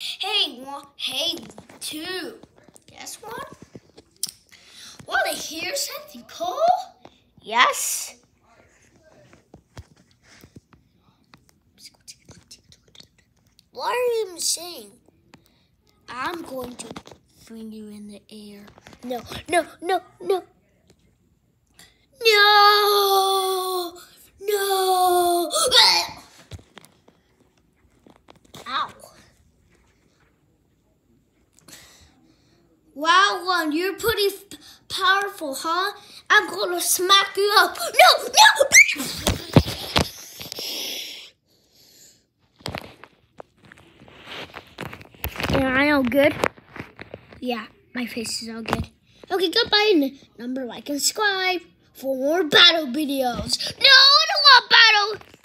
Hey, one, hey, two. Guess what? Want to hear something cool? Yes. What are you even saying? I'm going to bring you in the air. No, no, no. No! No! Ow. Wow, one, you're pretty f- powerful, huh? I'm gonna smack you up. No, no! Yeah, I know, good. Yeah, my face is all good. Okay, goodbye. Number like and subscribe for more battle videos. No, I don't want battle.